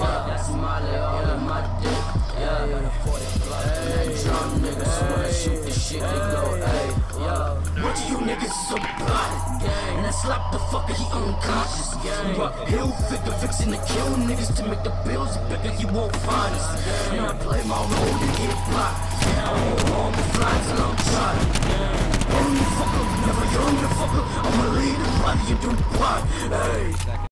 club. That's Molly all in my dick. Yeah, yeah. Hey, niggas when I shoot this shit, they go, hey. What do you niggas is about? And I slap the fucker, he unconscious. Rock hill figure, fixing to kill niggas to make the bills bigger, he won't find us. And I play my role to get blocked. I'm on the flies and I'm tired. Own the fucker, never young fucker. I'ma lead the body into the. Hey.